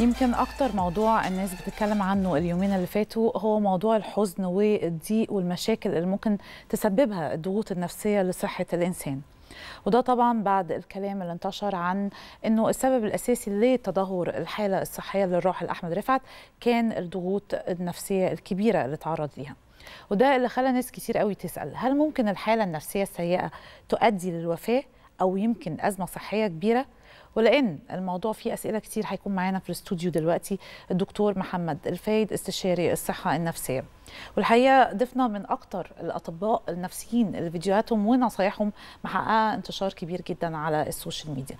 يمكن أكتر موضوع الناس بتتكلم عنه اليومين اللي فاتوا هو موضوع الحزن والضيق والمشاكل اللي ممكن تسببها الضغوط النفسية لصحة الإنسان. وده طبعا بعد الكلام اللي انتشر عن إنه السبب الأساسي لتدهور الحالة الصحية للراحل احمد رفعت كان الضغوط النفسية الكبيرة اللي تعرض ليها. وده اللي خلى ناس كتير قوي تسأل هل ممكن الحالة النفسية السيئة تؤدي للوفاة؟ أو يمكن أزمة صحية كبيرة ولأن الموضوع فيه أسئلة كتير هيكون معانا في الاستوديو دلوقتي الدكتور محمد الفايد استشاري الصحة النفسية. والحقيقة ضفنا من أكتر الأطباء النفسيين اللي فيديوهاتهم ونصايحهم محققة انتشار كبير جدا على السوشيال ميديا.